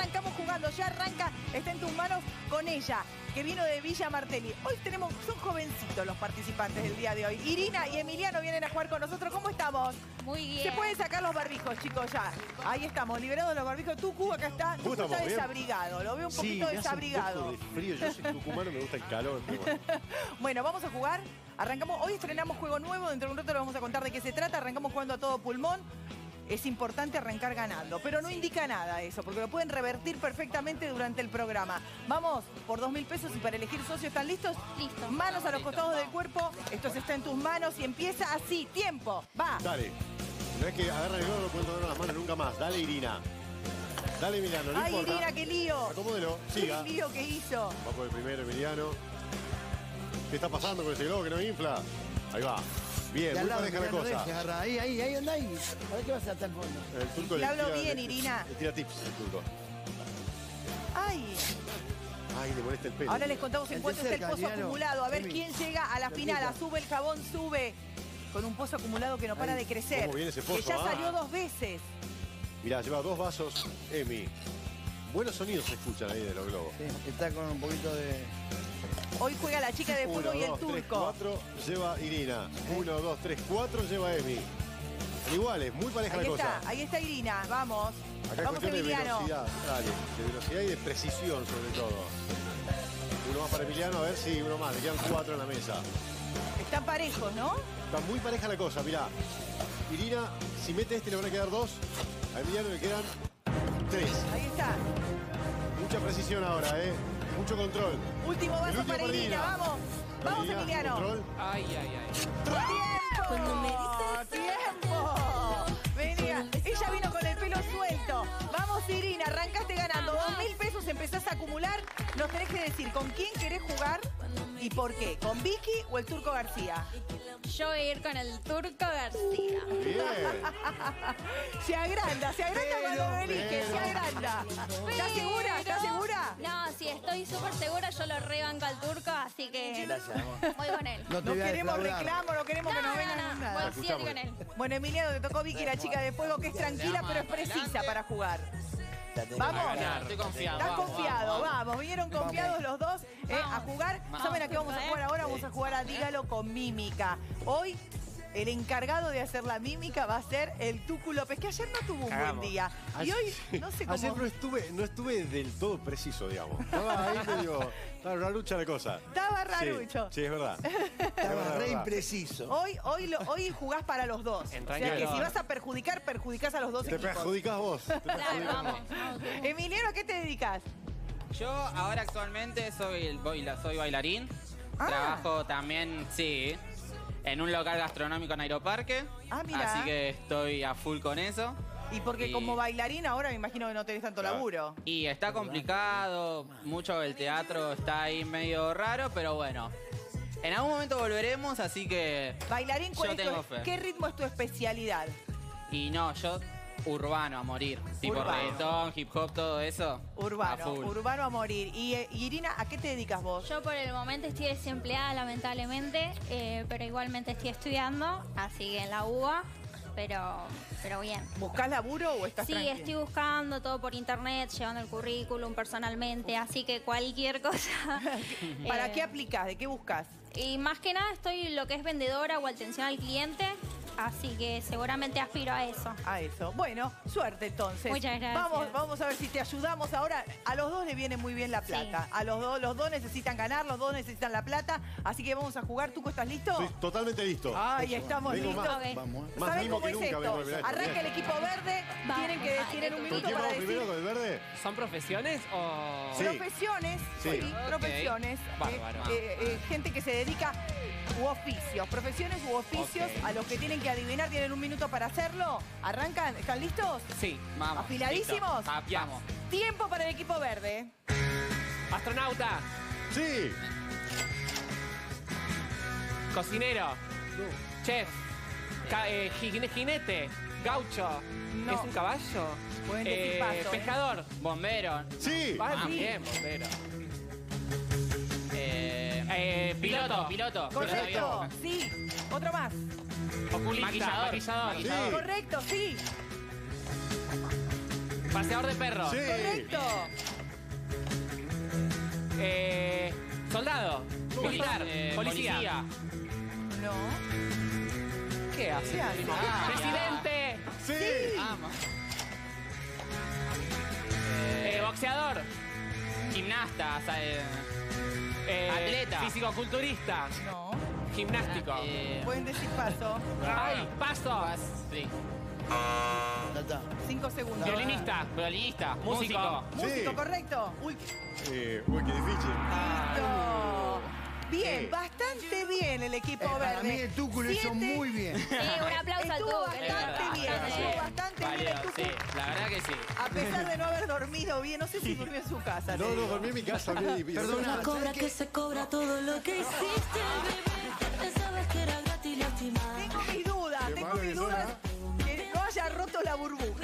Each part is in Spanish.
arrancamos jugando, ya arranca, está en tus manos con ella, que vino de Villa Martelli. Hoy tenemos, son jovencitos los participantes del día de hoy. Irina y Emiliano vienen a jugar con nosotros. ¿Cómo estamos? Muy bien. Se pueden sacar los barbijos, chicos, ya. Ahí estamos, liberados los barbijos. Tucu, acá está. Tucu está ¿Bien? desabrigado, lo veo un Sí, poquito hace desabrigado. un poco de frío. Yo soy tucumano, me gusta el calor. pero bueno. Bueno, vamos a jugar. Arrancamos, hoy estrenamos juego nuevo, dentro de un rato le vamos a contar de qué se trata. Arrancamos jugando a todo pulmón. Es importante arrancar ganando, pero no indica nada eso, porque lo pueden revertir perfectamente durante el programa. Vamos por dos mil pesos y para elegir socios, ¿están listos? Listo. Manos a los costados del cuerpo, esto está en tus manos y empieza así, tiempo, va. Dale. No es que agarra el gorro, no pueden tomar las manos nunca más. Dale, Irina. Dale, Emiliano, no Ay, importa. Irina, qué lío. Acomódelo, siga. Qué lío que hizo. Va por el primero, Emiliano. ¿Qué está pasando con ese globo que no infla? Ahí va. Bien, muy lado, pareja la cosa. Ahí, ahí, ahí, anda ahí. A ver qué vas a hasta el fondo. El turco Le hablo bien, le- Irina. Le tira tips, el turco. Ay, Ay, le molesta el pelo. ahora les contamos en El cuánto está el pozo acumulado. A ver Emi. quién llega a la final. A sube el jabón, sube. Con un pozo acumulado que no para de crecer. ¿Cómo viene ese Que ya Ah. salió dos veces. Mirá, lleva dos vasos, Emi. Buenos sonidos se escuchan ahí de los globos. Sí, está con un poquito de. Hoy juega la chica de fuego y el turco. cuatro, lleva Irina. Uno, dos, tres, cuatro, lleva Emi. Iguales, muy pareja Ahí la está, cosa. ahí está Irina. Vamos. Acá Vamos, cuestión de Emiliano. velocidad. Dale, de velocidad y de precisión sobre todo. Uno más para Emiliano, a ver si uno más. Le quedan cuatro en la mesa. Están parejos, ¿no? Está muy pareja la cosa, mirá. Irina, si mete este le van a quedar dos. A Emiliano le quedan tres. Ahí está. Mucha precisión ahora, ¿eh? Mucho control. Último vaso último para Irina. Vamos. Vamos, Emiliano. Control. Ay, ay, ay. ¡Tiempo! Cuando me dices- ¡Tiempo! Empezás a acumular. Nos tenés que decir con quién querés jugar y por qué. ¿Con Vicky o el Turco García? Yo voy a ir con el Turco García. Bien. Se agranda, se agranda cuando lo elige, se agranda. ¿Estás segura? ¿Estás Pero- segura? No, sí, estoy súper segura. Yo lo rebanco al turco, así que Gracias, amor. voy con él. No te No voy a queremos defraudar. reclamo, no queremos que nos vengan nada. Voy con él. Bueno, Emiliano, te tocó Vicky, la chica de fuego, que es tranquila, pero es precisa para jugar. Vamos. A ganar. Estoy confiado. Estás vamos, confiado, vamos, vamos, Vinieron confiados los dos eh, a Vamos. jugar. ¿Saben a qué vamos a jugar ahora? Vamos a jugar a Dígalo con mímica. Hoy el encargado de hacer la mímica va a ser el Tucu López, que ayer no tuvo un Cagamos. buen día. Y hoy, no sé Ayer cómo... no estuve, no estuve del todo preciso, digamos. Estaba ahí medio. Estaba una lucha la cosa. Estaba rarucho. Sí, sí, es verdad. Es verdad, Estaba es re impreciso. Hoy, hoy, lo- hoy jugás para los dos. O sea que si vas a perjudicar, perjudicás a los dos Te equipos. perjudicás vos. te Claro, perjudicás. vamos. vamos. Emiliano, ¿a qué te dedicas? Yo ahora actualmente soy, el baila- soy bailarín. Ah. Trabajo también, sí, en un local gastronómico en Aeroparque. Ah, mira. Así que estoy a full con eso. Y porque Y- como bailarín ahora me imagino que no tenés tanto Claro. laburo. Y está complicado, mucho del teatro está ahí medio raro, pero bueno. En algún momento volveremos, así que... Bailarín, ¿cuál Yo es tu- tengo fe. ¿qué ritmo es tu especialidad? Y no, yo urbano a morir. Tipo Urbano. reggaetón, hip hop, todo eso. a Urbano, full. urbano a morir. Y, eh, y Irina, ¿a qué te dedicas vos? Yo por el momento estoy desempleada, lamentablemente, eh, pero igualmente estoy estudiando, así que en la UBA, pero, pero bien. ¿Buscás laburo o estás Sí, tranquila? estoy buscando todo por internet, llevando el currículum personalmente, así que cualquier cosa. ¿Para Eh, qué aplicás? ¿De qué buscas? Y más que nada estoy lo que es vendedora o atención al cliente, así que seguramente aspiro a eso. A eso. Bueno, suerte entonces. Muchas gracias. Vamos, vamos a ver si te ayudamos ahora. A los dos le viene muy bien la plata. Sí. A los dos, los dos necesitan ganar, los dos necesitan la plata. Así que vamos a jugar. ¿Tú estás listo? Estoy totalmente listo. Ay, estamos Vengo listos. más-. Vamos, ¿eh? Más ¿Saben vivo cómo que es nunca esto? vengo. Arranca el equipo verde. Vamos, Tienen que decir en un dale, ¿Con minuto quién para vamos primero? decir ¿Con el verde? ¿Son profesiones o...? Sí. profesiones. Sí. Profesiones. Bárbaro. Eh, eh, eh, gente que se dedica u oficios. Profesiones u oficios. A los que tienen que adivinar tienen un minuto para hacerlo. ¿Arrancan? ¿Están listos? Sí. Vamos. ¿Afiladísimos? Apiamos. Tiempo para el equipo verde. Astronauta, Sí. cocinero, chef, ca- eh, jine- jinete, gaucho. No. ¿Es un caballo? Pueden decir paso, ¿eh? pescador. Bombero. Sí. Ah, sí. bien, bombero. Eh, Eh, piloto, piloto. Correcto. Piloto Sí. Otro más. Oculista, Maquillador. maquillador. Sí. Correcto, sí. Paseador de perro. Sí. Correcto. Eh, soldado. Militar. Eh, policía. policía. No. ¿Qué hace? ¿Qué hace? Ah, Presidente. Sí. Vamos. Eh, boxeador. Gimnasta, o sea, eh, Eh, Atleta. Físico-culturista. No. Gimnástico. eh, Pueden decir paso. Ay, paso. pas- sí. Ya está. Cinco segundos. Violinista. Violinista, Músico. músico. Sí. correcto. Uy, Eh, uy, qué difícil. listo. Bien, Sí. bastante bien el equipo Eh, para verde. mí el Tucu lo hizo Siete- muy bien. Sí, un aplauso al Estuvo Tucu. bastante verdad, bien, es estuvo bastante bien Válido, el Tucu. sí, la verdad que sí. A pesar de no haber dormido bien, no sé si durmió en su casa. No, te no, digo. dormí en mi casa. Perdona, La cobra ¿sabes que se cobra todo lo que hiciste, bebé.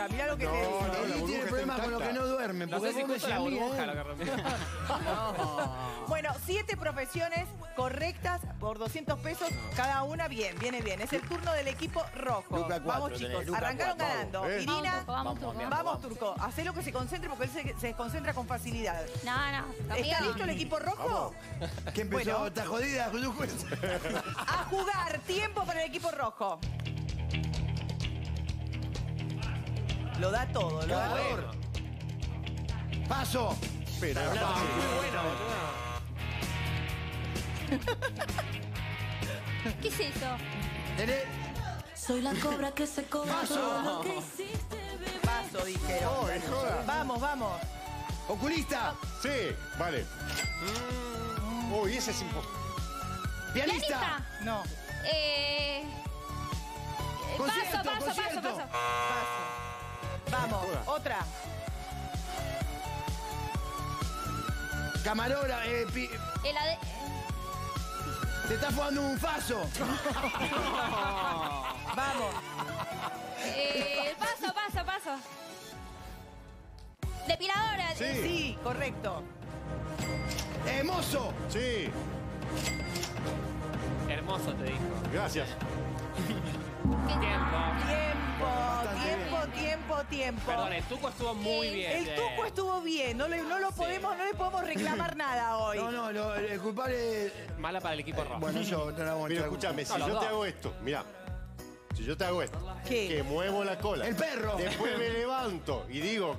Burbuja. Mirá lo que No, te digo. no, la burbuja tiene está problemas con lo que intacta. no duerme. No porque sé si vos me justo la burbuja ¿eh? lo que rompió. Bueno, siete profesiones correctas por 200 pesos cada una. Bien, viene bien. Es el turno del equipo rojo. Luca cuatro vamos, tenés, chicos. Luca Arrancaron cuatro, ganando. vamos. ¿Eh? Irina, Vamos, Turco, vamos, Turco. vamos, Turco. Hacé lo que se concentre porque él se, se desconcentra con facilidad. No, no. ¿Está listo el equipo rojo? ¿Qué empezó? Bueno. ¿Está jodida, Lucu? A jugar. Tiempo para el equipo rojo. Lo da todo, lo da todo. Paso. Espera, Muy fácil. bueno, boludo. ¿Qué es eso? Tenés- Soy la cobra que se cobra Paso. todo lo que hiciste, bebé. Paso, dijeron. Oh, es joda. Vamos, vamos. Oculista. Sí, vale. Uy, ese es imposible. Pianista. ¿Pianista? No. Eh... Paso, Concierto, paso, paso, concierto. paso. Paso. Vamos, otra. Camarógrafo. Eh, pi- El ade- te está jugando un faso. Vamos. Eh, paso, paso, paso. Depiladora. Sí. Sí, correcto. Eh, mozo. Sí, Hermoso te dijo. gracias. Tiempo. Tiempo, tiempo, tiempo, tiempo. Perdón, el Tuco estuvo muy bien. El tuco estuvo bien, no le, no lo podemos, no le podemos reclamar nada hoy. No, no, lo- el culpable. eh, Mala para el equipo rojo. Bueno, yo no la vamos a Mira, echar. escúchame, si No, los yo te dos. hago esto, mira. Si yo te hago esto, ¿Qué? que muevo la cola. El perro. Después me levanto y digo,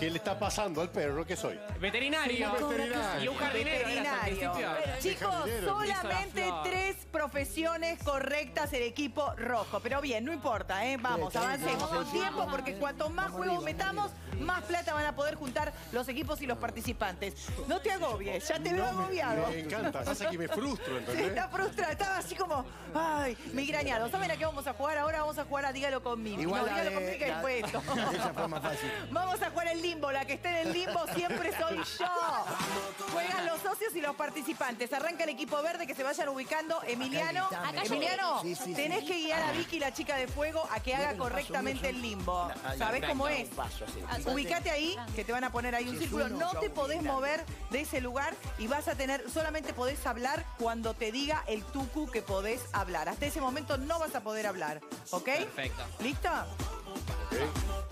¿qué le está pasando al perro? ¿Qué soy? Veterinario. Sí, veterinario. Y un jardinero. Veterinario. Chicos, jardinero. solamente tres profesiones correctas el equipo rojo. Pero bien, no importa, ¿eh? Vamos, avancemos con tiempo porque cuanto más juegos metamos, más plata van a poder juntar los equipos y los participantes. No te agobies, ya te veo No, me- agobiado. Me encanta, pasa que me frustro, Sí, ¿entendés? está frustrado, estaba así como, ay, migrañado. ¿Saben a qué vamos a jugar? Ahora vamos a jugar a Dígalo conmigo. Igual no, Dígalo de- conmigo que la- fue esto. Esa fue más fácil. Vamos a jugar el limbo. La que esté en el limbo siempre soy yo. Juegan los socios y los participantes. Arranca el equipo verde que se vayan ubicando. Emiliano, gritame. Emiliano, Sí, sí, tenés sí. que guiar a Vicky, la chica de fuego, a que haga correctamente el limbo. ¿Sabés cómo es? Ubicate ahí, que te van a poner ahí un círculo. No te podés mover de ese lugar y vas a tener, solamente podés hablar cuando te diga el tucu que podés hablar. Hasta ese momento no vas a poder hablar. ¿Ok? Perfecto. ¿Listo?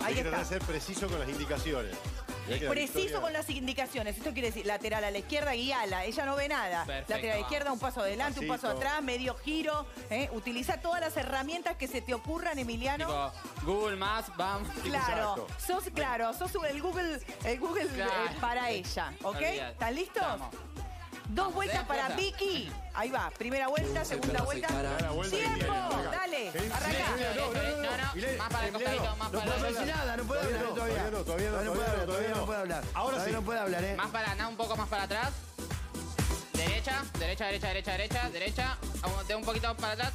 Hay que tratar está. de ser preciso con las indicaciones. Preciso victoria- con las indicaciones. Esto quiere decir lateral a la izquierda, guiala. Ella no ve nada. Perfecto, lateral a la izquierda, un paso adelante, un paso atrás, medio giro. ¿eh? Utiliza todas las herramientas que se te ocurran, Emiliano. Tipo, Google Maps, vamos. Claro, Exacto. sos claro, sos el Google, el Google eh, para ella, ¿ok? Olvídate. ¿Están listos? Vamos. Dos Vamos, vueltas ¿eh? para. Vicky. Ahí va, primera vuelta, segunda vuelta. Primera vuelta y ¡Tiempo! Dale, Sí, arranca. No, no, más para el costadito, más No para puede el decir nada, no puede hablar no, todavía. todavía no, todavía no, puede hablar, no, todavía todavía no puede hablar. Ahora sí. no puede hablar, ¿eh? Más para, nada, un poco más para atrás. Derecha, derecha, derecha, derecha, derecha, derecha. Aún- De un poquito para atrás.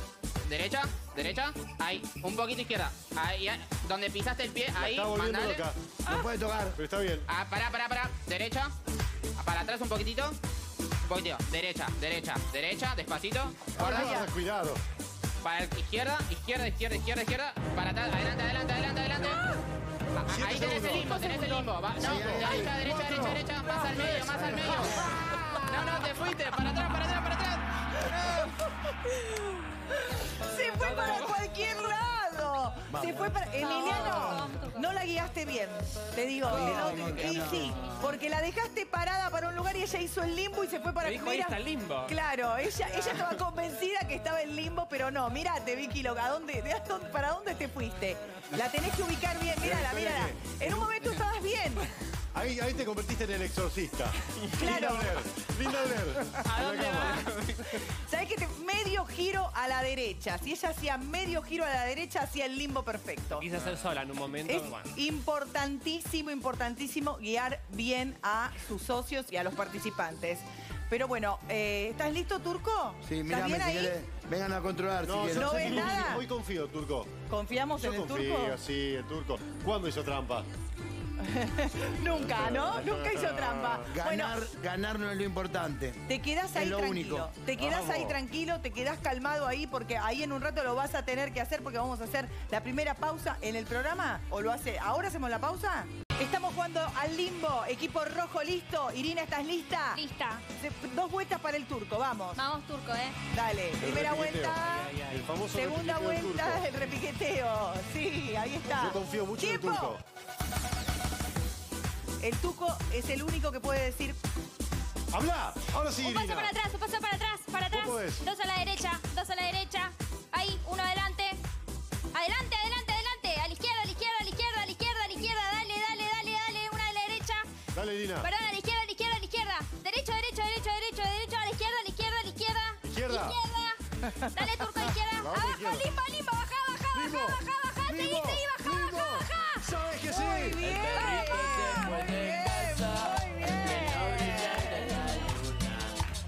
Derecha, derecha. Ahí, un poquito izquierda. Ahí, ahí, donde pisaste el pie, ahí, está volviendo mandale. loca. No puede tocar. Pero está bien. Ah, pará, pará, pará. Derecha. Para atrás un poquitito. Un poquitito. Derecha, derecha, derecha, despacito. Ahora cuidado. Para izquierda, izquierda, izquierda, izquierda, izquierda. Para atrás, adelante, adelante, adelante, adelante. Ah, Siete Ahí tenés el limbo, tenés el limbo. Va- no, Sí, ahí, ahí. derecha, derecha, Cuatro. derecha, derecha. Más al medio, más al medio. No, no, te fuiste. Para atrás, para atrás, para atrás. Se fue para cualquier lado. Se fue para... Emiliano, no la guiaste bien, te digo. No, te- no, y sí, porque la dejaste parada para un lugar y ella hizo el limbo y se fue para... Dijo, ahí está limbo. Claro, ella, ella estaba convencida que estaba en limbo, pero no. Mírate, Vicky, lo- ¿a dónde, de a dónde- ¿para dónde te fuiste? La tenés que ubicar bien, mírala, mírala. En un momento estabas bien. Ahí, ahí te convertiste en el exorcista. Claro. Linda Blair. Linda Blair. ¿A dónde va? ¿Sabés que te- medio giro a la derecha? Si ella hacía medio giro a la derecha, hacía el limbo perfecto. Quise hacer sola en un momento. Es bueno. importantísimo, importantísimo guiar bien a sus socios y a los participantes. Pero bueno, eh, ¿estás listo, Turco? Sí, ¿Estás mírame bien si ahí? Vengan a controlar No, si. ¿No ves nada? Hoy confío, Turco. ¿Confiamos Yo en el confío, Turco? sí, el Turco. ¿Cuándo hizo trampa? Nunca, ¿no? Nunca hizo trampa. Bueno, Ganar, ganar no es lo importante. Te quedás ahí Es lo tranquilo. único. Te quedás Vamos. ahí tranquilo, te quedás calmado ahí porque ahí en un rato lo vas a tener que hacer porque vamos a hacer la primera pausa en el programa. ¿O lo hace? ¿Ahora hacemos la pausa? Estamos jugando al limbo. Equipo rojo listo. Irina, ¿estás lista? Lista. Dos vueltas para el turco, vamos. Vamos, turco, ¿eh? Dale. Primera repiqueteo. vuelta. El famoso Segunda vuelta, Turco. el repiqueteo. Sí, ahí está. Yo confío mucho ¡Tiempo! en el Turco. El tuco es el único que puede decir ¡Habla! Ahora sí, Un paso Irina. para atrás, un paso para atrás, para atrás. ¿Cómo es? Dos a la derecha, dos a la derecha. Ahí, uno adelante. Adelante, adelante, adelante. A la izquierda, a la izquierda, a la izquierda, a la izquierda, a la izquierda. Dale, dale, dale, dale. Una a la derecha. Dale, Irina. Perdón, a la izquierda, a la izquierda, a la izquierda. Derecho, derecho, derecho, derecho, derecho, a la izquierda, a la izquierda, a la izquierda. Izquierda. Izquierda. Dale, turco, a la izquierda. Vamos, Abajo, izquierda. limba, limba, baja, baja, Limbo. baja, baja, baja. Seguí, Limbo. seguí, baja, Limbo. baja, baja. ¿Sabes que sí? Muy bien, muy bien, muy bien.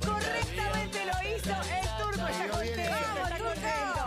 Correctamente lo hizo el turco, está Muy bien, contento, contento.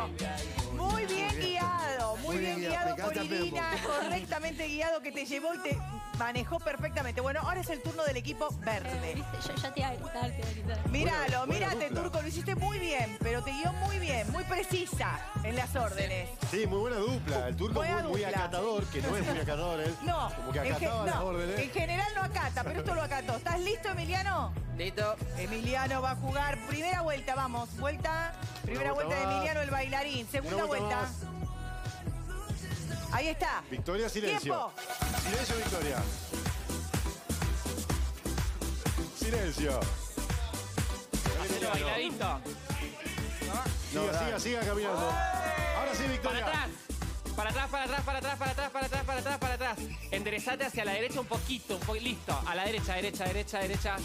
Muy bien guiado, muy bien guiado. por Irina, correctamente guiado que te llevó y te manejó perfectamente. Bueno, ahora es el turno del equipo verde. Viste, yo ya te iba a gritar, te iba a gritar. Míralo, Buena- mírate dupla. turco, lo hiciste muy bien, pero te guió muy bien, muy precisa en las órdenes. Sí, muy buena dupla. El turco muy, muy acatador, que no es muy acatador, ¿eh? No, Como que acataba las no, órdenes. en general no acata, pero esto lo acató. ¿Estás listo, Emiliano? Listo. Emiliano va a jugar primera vuelta, vamos, vuelta. Primera vuelta vuelta de. Emiliano el bailarín. Segunda Una vuelta vuelta. Ahí está. Victoria, silencio. Tiempo. Silencio, Victoria. Silencio. Hacelo bailadito. Siga, siga, siga caminando. Ahora sí, Para Victoria. atrás. Para atrás, para atrás, para atrás, para atrás, para atrás, para atrás, para atrás. Enderezate hacia la derecha un poquito, un po- listo. A la derecha, derecha, derecha, derecha.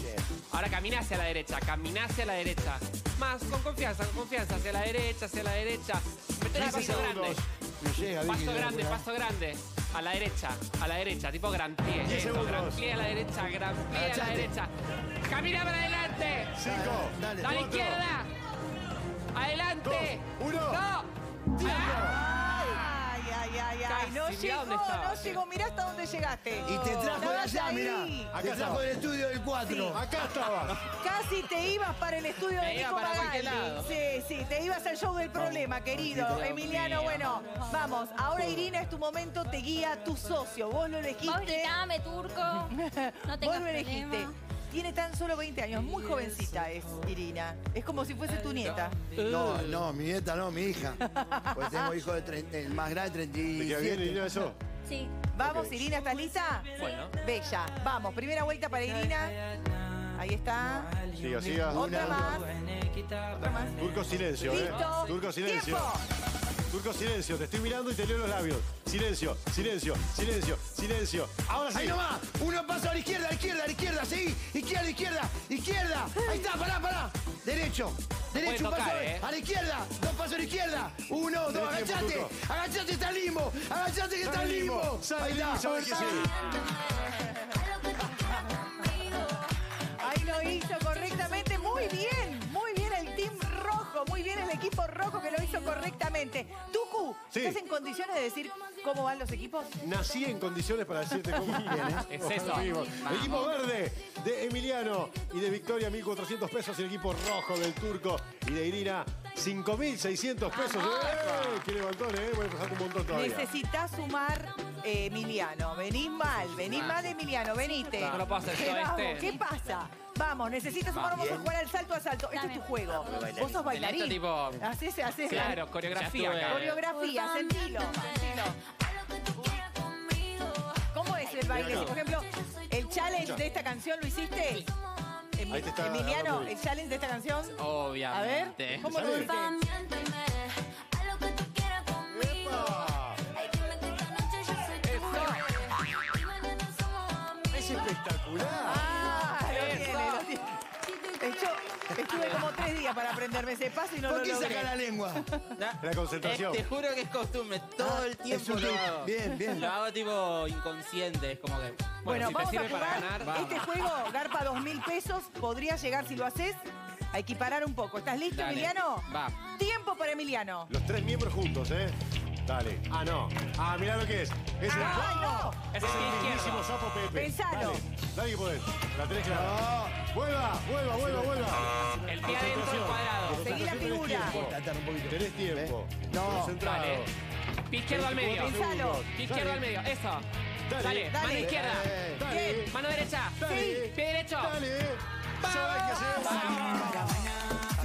Ahora camina hacia la derecha, camina hacia la derecha. Más, con confianza, con confianza, hacia la derecha, hacia la derecha. Mete 15 paso grande. Llega, Paso grande, paso grande. A la derecha, a la derecha, tipo gran pie. Eso, segundos. gran pie a la derecha, gran pie a la derecha. Camina para adelante. Cinco. Dale, A la izquierda. Adelante. Dos, uno. No. Tiempo. No llegó, no llegó. Mirá hasta dónde llegaste. Y te trajo de Estabas allá, mirá. Acá Te trajo del estudio del 4. Acá estaba. Casi te ibas para el estudio de Nico Magaldi. Sí, sí, te ibas al show del problema, querido. Emiliano, bueno, vamos. Ahora Irina es tu momento, te guía tu socio. Vos lo Vos elegiste. gritame, turco. No Vos lo elegiste. problema. Tiene tan solo 20 años, muy jovencita es Irina. Es como si fuese tu nieta. No, no, mi nieta no, mi hija. Pues tengo hijo de 30, el más grande, ¿Te queda bien, 37. Irina, eso? Sí. Vamos, Irina, ¿estás lista? Bueno. Bella. Vamos, primera vuelta para Irina. Ahí está. Siga, siga. Otra más. Otra más. Turco, silencio, ¿eh? Listo. Turco, silencio. Tiempo. Turco, silencio. Te estoy mirando y te leo los labios. Silencio, silencio, silencio, silencio. Ahora sí. Ahí nomás, uno paso a la izquierda, a la izquierda, a la izquierda, sí, izquierda, izquierda, izquierda, ahí está, pará, pará, derecho, derecho, un tocar, paso ¿eh? a la izquierda, dos pasos a la izquierda, uno, dos, agachate, Turco. agachate, está el limbo, agachate que está el limbo, ahí está, sabes que sí. Ahí lo hizo correctamente. Muy bien, rojo, muy bien el equipo rojo que lo hizo correctamente. Tucu, Sí. ¿estás en condiciones de decir cómo van los equipos? Nací en condiciones para decirte cómo viene. Es eso. El equipo verde de Emiliano y de Victoria, 1.400 pesos. Y el equipo rojo del Turco y de Irina, 5.600 pesos. ¡Eh! ¡Qué levantón, eh! Voy a pasar un montón todavía. Necesitas sumar eh, Emiliano. Venís mal, venís mal, Emiliano, venite. No lo puedo hacer ¿Qué, yo, vamos? este. ¿Qué pasa? Vamos, necesitas sumar, vamos a jugar al salto a salto. Este es tu juego. Vos sos bailarín. Esto tipo- Hacés, hacés. Claro, coreografía Ya estuve. acá. Coreografía, sentilo. sentilo. ¿Cómo es el baile? Si, por ejemplo, el challenge de esta canción lo hiciste. Em- Ahí te está Emiliano, el challenge de esta canción. A ver, Obviamente. ¿cómo lo ¿Sale? Para aprenderme ese paso y no ¿Por lo qué logré. saca la lengua? La concentración. Te juro que es costumbre, todo el tiempo un lo tip. hago. Bien, bien. Lo hago tipo inconsciente, es como que. Bueno, si te vamos a sirve para jugar ganar, vamos. este juego, Garpa, dos mil pesos. Podría llegar, si lo haces, a equiparar un poco. ¿Estás listo, Dale. Emiliano? Va. Tiempo para Emiliano. Los tres miembros juntos, ¿eh? Dale. Ah, no. Ah, mirá lo que es. Es el, ¡Ay, no! Ese es el mismísimo izquierdo. sapo Pepe. Pensalo. Dale, dale que podés. La tenés clara. Vuelva, vuelva, vuelva, vuelva. El pie adentro del cuadrado. Seguí la figura. Tenés tiempo. No. Concentrado. Vale. Pie izquierdo al medio. Pensalo. Pie izquierdo al medio. Eso. Dale. Dale. Dale. Mano izquierda. Dale. Mano derecha. Dale. Pie derecho. Dale. ¿Sabés qué hacer?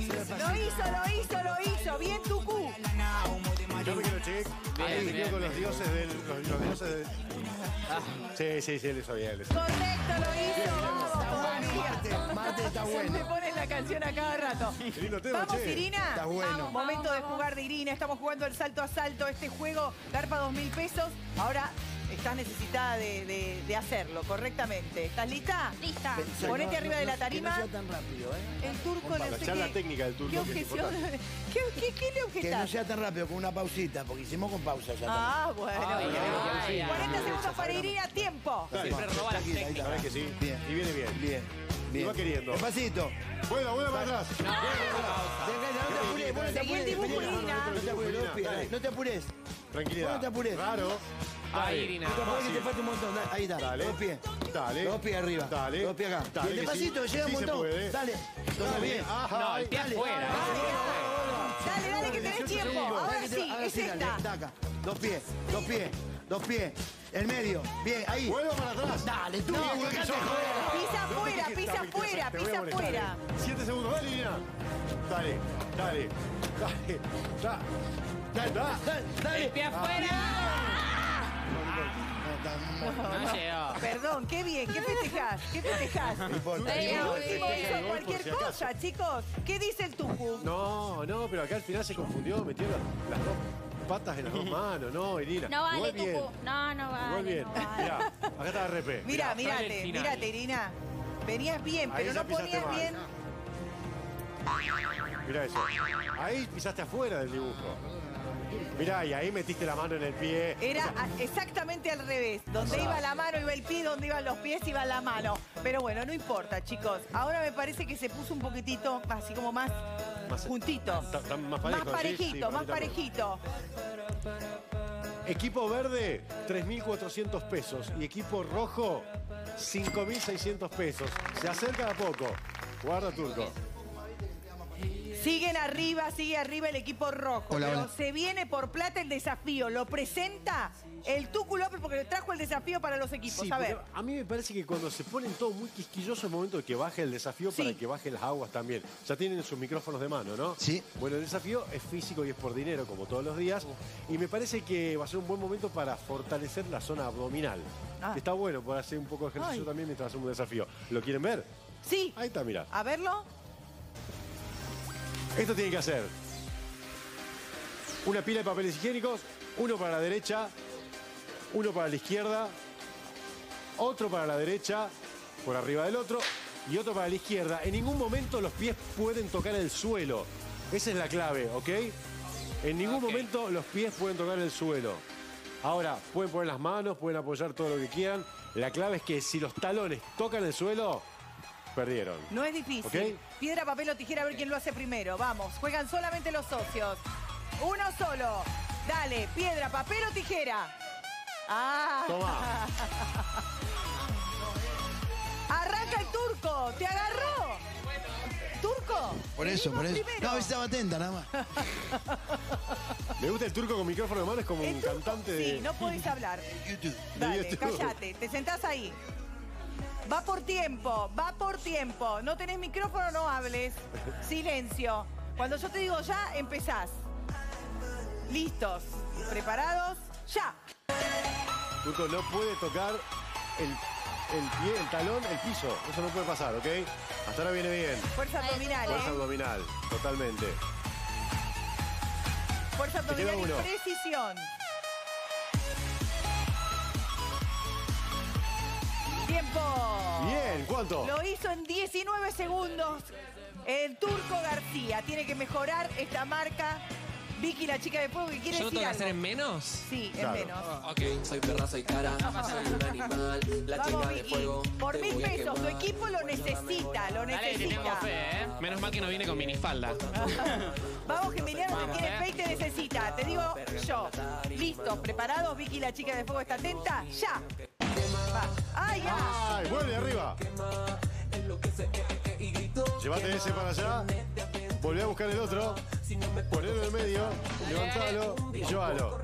Lo hizo, lo hizo, lo hizo. Bien, Tucu. Yo me te bien, quedo con los dioses del. Los, los dioses del. Sí, sí, sí, bien. le hizo. Correcto, lo hizo. Vamos, Marte, todavía. Marte está Se me bueno. pone la canción a cada rato. Lindo tema, Vamos, che. Irina. Está bueno. Vamos, Momento de jugar de Irina. Estamos jugando el salto a salto. Este juego, Garpa, dos mil pesos. Ahora estás necesitada de, de- de hacerlo correctamente. ¿Estás lista? Lista. Pensá, Ponete no, arriba de la no, tarima. Que no sea tan rápido, ¿eh? El turco no La sé charla qué- técnica del turco, ¿Qué que es objeción? ¿Qué, qué, qué le Que no objetas? sea tan rápido, con una pausita, porque hicimos con pausa ya. Ah, bueno. Ay, ay, ay, 40 ay. segundos para Irina. Tiempo. Dale. Siempre roba las que sí. Bien. Y viene bien. Bien, bien. Y va queriendo. Despacito. Vuelva, vuelva para atrás. No te apures, vos no te Seguí el apures. dibujo, Irina. Irina. No te apures, no te Dale. apures. No te apures. Tranquilidad. No te apures. Raro. Ahí, Irina. Apures que te falta un montón. Dale, Ahí está. Dale. Dos pies. Dale. Dos pies arriba. Dale. Dos pies acá. Dale, Bien, que despacito, sí. llega un Sí se montón. puede. Dale. Todo Dale. bien. Ajá. No, el pie Dale. afuera. Dale, dale, que tenés 18 tiempo. segundos. Ahora Dale, que te- sí, ahora es sí, dale, esta. taca. Dos pies, dos pies, dos pies. El medio. Bien, ahí. Vuelva para atrás. Dale, tú. No, dejate joder. Pisa afuera, pisa afuera, pisa dale. afuera. Siete segundos. Dale, Irina. Dale, dale, dale. Da, Dale, da. dale, dale. El pie afuera. No llegó. Perdón, qué bien, ¿qué festejás? ¿Qué festejás? No importa. El no, último hizo cualquier si cosa, chicos. ¿Qué dice el Tucu? No, no, pero acá al final se confundió, metió las, las dos patas en las dos manos. No, Irina. No vale. Tucu. No, no vale. Igual bien. no vale. Mirá, acá está RP. Mira, Mirá, final. mírate, Irina. Venías bien, Ahí pero no ponías mal. bien. Mirá eso. Ahí pisaste afuera del dibujo. Mirá, y ahí metiste la mano en el pie. Era exactamente al revés. Donde iba la mano iba el pie, donde iban los pies iba la mano. Pero bueno, no importa, chicos. Ahora me parece que se puso un poquitito así como más, Más- juntito. Más Más parejo, sí, parejito, sí, más mí también. parejito. Equipo verde, 3.400 pesos. Y equipo rojo, 5.600 pesos. Se acerca a poco. Guarda, Turco. Siguen arriba, sigue arriba el equipo rojo. Hola, pero hola. se viene por plata el desafío. Lo presenta el Tucu López porque le trajo el desafío para los equipos. Sí, a ver. a mí me parece que cuando se ponen todo muy quisquilloso es momento de que baje el desafío Sí. para que baje las aguas también. Ya tienen sus micrófonos de mano, ¿no? Sí. Bueno, el desafío es físico y es por dinero, como todos los días. Y me parece que va a ser un buen momento para fortalecer la zona abdominal. Ah. Está bueno para hacer un poco de ejercicio Ay. también mientras hacemos un desafío. ¿Lo quieren ver? Sí. Ahí está, mira. A verlo. Esto tiene que hacer una pila de papeles higiénicos, uno para la derecha, uno para la izquierda, otro para la derecha, por arriba del otro, y otro para la izquierda. En ningún momento los pies pueden tocar el suelo. Esa es la clave, ¿ok? En ningún momento los pies pueden tocar el suelo. Ahora, pueden poner las manos, pueden apoyar todo lo que quieran. La clave es que si los talones tocan el suelo, perdieron. No es difícil. Ok. Piedra, papel o tijera, a ver quién lo hace primero. Vamos, juegan solamente los socios. Uno solo. Dale, piedra, papel o tijera. Ah. Toma. Arranca el turco. ¿Te agarró? ¿Turco? Por eso, por eso. primero. No, a veces estaba atenta nada más. Me gusta el turco con micrófono de mano, es como un turco, cantante de. Sí, no podés hablar. YouTube. Dale, YouTube. cállate, te sentás ahí. Va por tiempo, va por tiempo. No tenés micrófono, no hables. Silencio. Cuando yo te digo ya, empezás. Listos, preparados, ya. Turco no puede tocar el, el pie, el talón, el piso. Eso no puede pasar, ¿ok? Hasta ahora viene bien. Fuerza abdominal, Fuerza ¿eh? abdominal, totalmente. Fuerza Te queda abdominal y uno. precisión. Tiempo. Bien, ¿cuánto? Lo hizo en 19 segundos. El turco García tiene que mejorar esta marca. Vicky, la chica de fuego, que quiere ¿Yo lo decir tengo que algo. hacer en menos? Sí, Claro. en menos. Ok. Soy perra, soy cara, soy un animal, la Vamos, chica de Vicky. fuego. Por te mil voy a pesos, tu quemar. equipo lo necesita, lo Dale, te tengo necesita. fe, ¿eh? Menos mal que no viene con minifalda. Vamos, que Emiliano te Vamos, tiene eh. fe y te necesita. Te digo yo. Listos, preparados. Vicky, la chica de fuego, está atenta. ¡Ya! Va. ¡Ay, ya! ¡Ay, vuelve arriba! Llévate ese para allá. Volvé a buscar el otro. Ponelo en el medio. Levantalo y llévalo.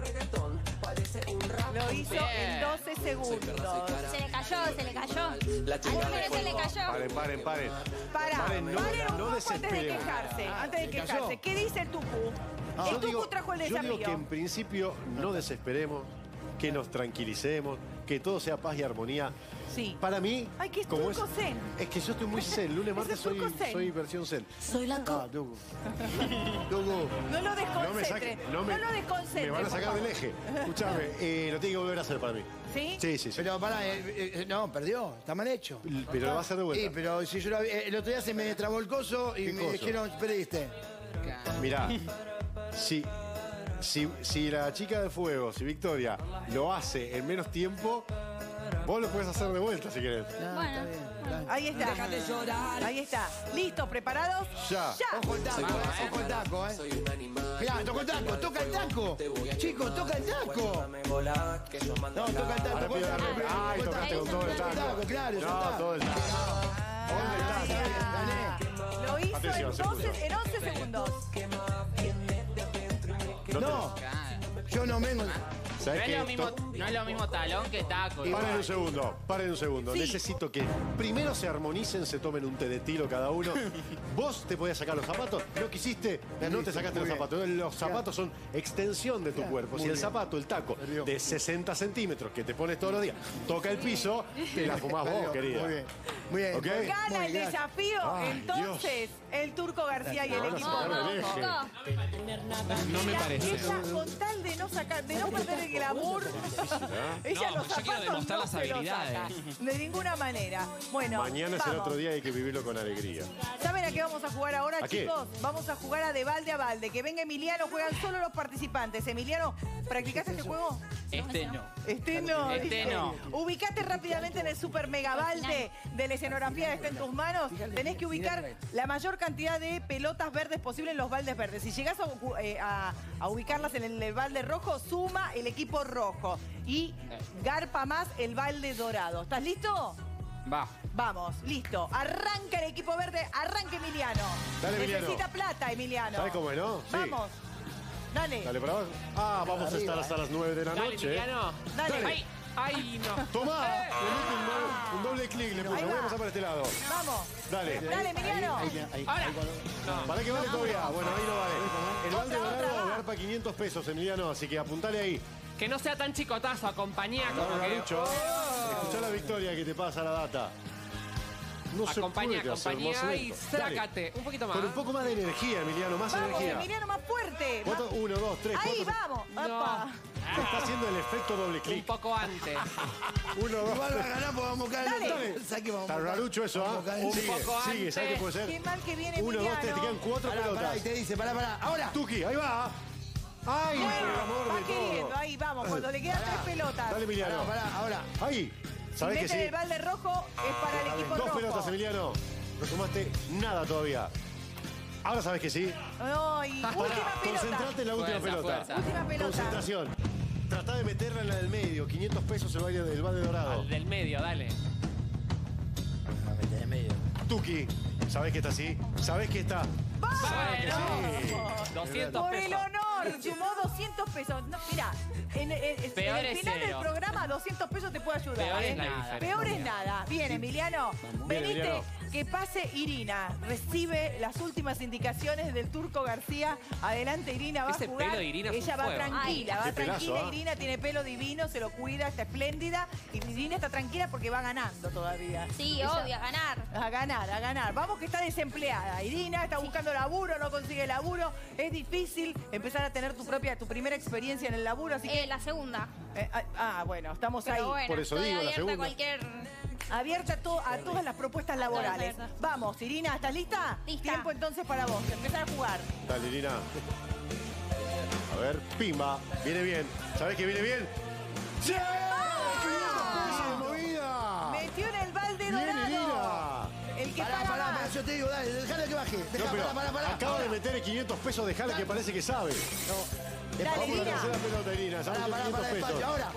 Lo hizo en Bien. 12 segundos. Se le cayó, se le cayó. La Al chica de hombre se le cayó. Paren, paren, paren. Para, Paren, no- paren un no poco antes de desesperemos. quejarse. Antes de quejarse. ¿Qué dice el Tucu? Yo el Tucu digo- trajo el Yo digo que en principio no desesperemos, que nos tranquilicemos, que todo sea paz y armonía. Sí. Para mí, Ay, que es como turco zen. es que yo estoy muy zen. Lunes, Es martes soy, soy versión zen. Soy la Ah. Tucu. Tucu. No lo No me desconcentre. saque, No, no me, lo desconcentre. me van a sacar del eje. Escúchame, eh, lo tiene que volver a hacer para mí. ¿Sí? Sí, sí, sí. Pero pará, eh, eh, no, perdió. Está mal hecho. Pero lo va a hacer de vuelta. Sí, pero si yo lo había- eh, el otro día se me trabó el coso y ¿Qué me coso? dijeron, perdiste. Mirá, si, si, si la chica de fuego, si Victoria, lo hace en menos tiempo, vos lo puedes hacer de vuelta si querés. No, Bueno. está bien. está bien. Ahí está. Ahí está. ¿Listos? ¿Preparados? Ya. Ojo el taco, eh, ojo el taco, eh. Soy un animal. Mirá, toca el taco, toca el taco. Chicos, toca el taco. No, toca el taco. Ahora la Ay, toca tocaste el con todo el taco. Claro, ya No, está. todo el taco. Ay. Lo hizo Atención, en, se 12, escucha. en 11 segundos. No, yo no vengo. No ¿Sabés es, qué? lo mismo, To- no es lo mismo talón que taco. Paren un segundo, paren un segundo. Sí. Necesito que primero se armonicen, se tomen un té de tiro cada uno. Vos te podías sacar los zapatos, no quisiste, no te sacaste los zapatos. Los zapatos son extensión de tu cuerpo. Si el zapato, el taco de 60 centímetros que te pones todos los días, toca el piso, te la fumás vos, querida. Muy bien. Muy bien. ¿Ok? Gana Muy el desafío, Ay, entonces, el Turco García y el Ahora equipo sacar Vamos, el eje. Turco. No me parece. Ella, con tal de no sacar, de no perder el glamour, ella No, los yo quiero zapatos demostrar no las se los habilidades. saca. De ninguna manera. Bueno, Mañana es el vamos. otro día y hay que vivirlo con alegría. ¿Saben a qué vamos a jugar ahora, ¿A qué? chicos? Vamos a jugar a de balde a balde. Que venga Emiliano, juegan solo los participantes. Emiliano, ¿practicaste este juego? Este no. Este no. Este dice. no. Ubicate rápidamente en el super mega balde de la escenografía que está en tus manos. Tenés que ubicar la mayor cantidad de pelotas verdes posible en los baldes verdes. Si llegás a, eh, a- a ubicarlas en el, el balde rojo, suma el equipo rojo. Y garpa más el balde dorado. ¿Estás listo? Va. Vamos, listo. Arranca el equipo verde, arranca Emiliano. Dale, Emiliano. Necesita plata, Emiliano. ¿Sabes cómo es, no? Sí. Vamos. Dale. Dale para abajo. Ah, vamos a estar hasta las 9 de la Dale, noche. Emiliano. Dale. Ay, ay, no. Tomá, le mete un, doble- un doble clic, le puse. Voy a pasar para este lado. Vamos. Dale. Dale, Emiliano. Ahora. ¿Para qué vale todavía? Bueno, ahí no vale. El balde dorado garpa 500 pesos, Emiliano, así que apuntale ahí. Que no sea tan chicotazo, acompañá como Dale, que... Garucho. Escuchá la victoria que te pasa la data. No se Acompaña, puede hacer acompaña más y. Dale. sácate. Un poquito más. Con un poco más de energía, Emiliano, más Vamos, energía. Emiliano, más fuerte. Uno, dos, tres, Ahí, cuatro. vamos. No. Apa. Está haciendo el efecto doble Un clic. poco antes. Uno, dos, Igual va a tres. ganar porque vamos a caer. Dale. Dale. Saque, vamos a Está rarucho eso, Vamos a ¿ah? Un Sigue, poco sigue, ¿sabes qué antes. puede ser? Qué mal que viene Uno, dos, tres, te Emiliano. quedan cuatro Pará, pelotas. pará, y te dice, pará, pará. Ahora. Tuki, ahí va. ¡Ay, por el amor Va de queriendo. todo! Ahí, vamos. Cuando le quedan tres pelotas. Dale, Emiliano. Pará, pará, ahora. Ahí. ¿Sabés que Meten sí? el balde rojo, es para el equipo Dos rojo. pelotas, Emiliano. No tomaste nada todavía. Ahora sabes que sí. Ay, última Pará, pelota. concentrate en la última Fuerza, pelota. fuerza. Última pelota. Concentración. Tratá de meterla en la del medio. 500 pesos el baile del balde dorado. Al del medio, dale. Ah, mete en medio. Tuki, ¿Sabés que está así? ¿Sabés que está? ¿Sabés que sí? 200 Por el honor, sumó 200 pesos. No, mira, en, en- en Peor el es final del cero. programa 200 pesos te puede ayudar. Peor es ¿eh? nada. Peor es nada. Bien, Emiliano. Veniste, Emiliano. que pase Irina. Recibe las últimas indicaciones del turco García. Adelante, Irina, va Ese a jugar. pelo de Irina es un Ella va fuego. tranquila, va pelazo, tranquila. ¿ah? Irina tiene pelo divino, se lo cuida, está espléndida. Y Irina está tranquila porque va ganando todavía. Sí, Ella- obvio, a ganar. a ganar, a ganar. Vamos que está desempleada. Irina está buscando laburo, no consigue laburo. Es difícil empezar a tener tu propia, tu primera experiencia en el laburo, así que. Eh, la segunda. eh, ah, ah, bueno, estamos Pero ahí. bueno, Por eso estoy digo, la abierta a segunda. cualquier... Abierta a, to- a todas las propuestas laborales. Vamos, Irina, ¿estás lista? Lista. Tiempo entonces para vos. Empezar a jugar. Dale, Irina. A ver, pimba. Viene bien. ¿Sabés que viene bien? ¡Sí! ¡500 de movida! Metió en el balde ¡Bien, dorado. El que Pará, paga pará, más. pará, yo te digo, dale, dejale que baje. No, Deja, pero pará, pará, pará. acaba de meter 500 pesos de jale que parece que sabe. Dale, Vamos con la Irina. tercera pelota, Irina. ¿Sabés Pará, que pará, 500 pará, pesos? despacio, ahora.